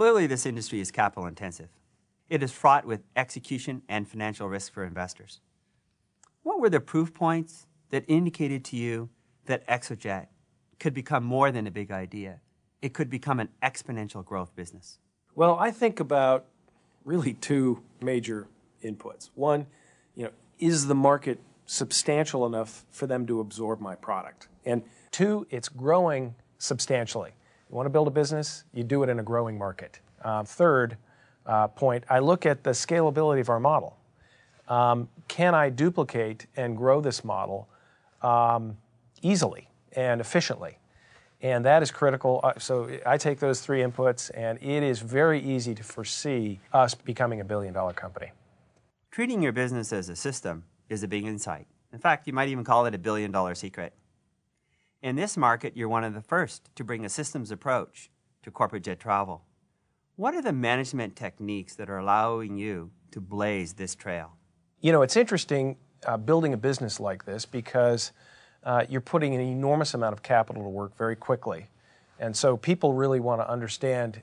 Clearly, this industry is capital intensive. It is fraught with execution and financial risk for investors. What were the proof points that indicated to you that XOJET could become more than a big idea? It could become an exponential growth business. Well, I think about really two major inputs. One, you know, is the market substantial enough for them to absorb my product? And two, it's growing substantially. You want to build a business, you do it in a growing market. Uh, third uh, point, I look at the scalability of our model. Um, can I duplicate and grow this model um, easily and efficiently? And that is critical. Uh, so I take those three inputs, and it is very easy to foresee us becoming a billion dollar company. Treating your business as a system is a big insight. In fact, you might even call it a billion dollar secret. In this market, you're one of the first to bring a systems approach to corporate jet travel. What are the management techniques that are allowing you to blaze this trail? You know, it's interesting uh, building a business like this because uh, you're putting an enormous amount of capital to work very quickly. And so people really want to understand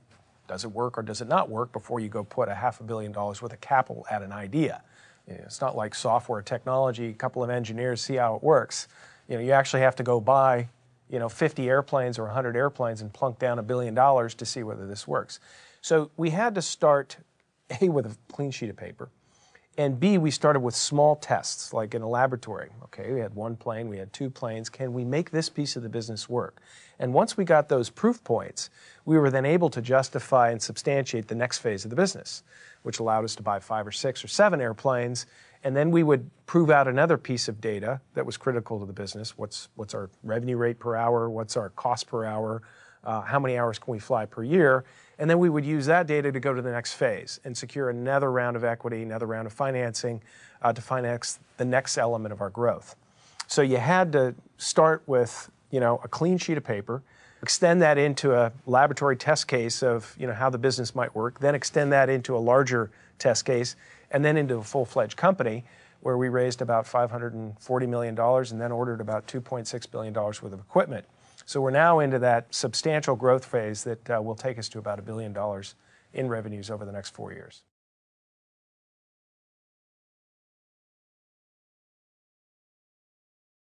does it work or does it not work before you go put a half a billion dollars worth of capital at an idea. It's not like software technology, a couple of engineers see how it works. You know, you actually have to go buy, you know, 50 airplanes or 100 airplanes and plunk down a billion dollars to see whether this works. So we had to start A with a clean sheet of paper and B, we started with small tests, like in a laboratory. Okay, we had one plane, we had two planes. Can we make this piece of the business work? And once we got those proof points, we were then able to justify and substantiate the next phase of the business, which allowed us to buy five or six or seven airplanes. And then we would prove out another piece of data that was critical to the business. What's, what's our revenue rate per hour? What's our cost per hour? Uh, how many hours can we fly per year? And then we would use that data to go to the next phase and secure another round of equity, another round of financing uh, to finance the next element of our growth. So you had to start with, you know, a clean sheet of paper, extend that into a laboratory test case of, you know, how the business might work, then extend that into a larger test case, and then into a full-fledged company where we raised about $540 million and then ordered about $2.6 billion worth of equipment. So we're now into that substantial growth phase that uh, will take us to about a billion dollars in revenues over the next four years.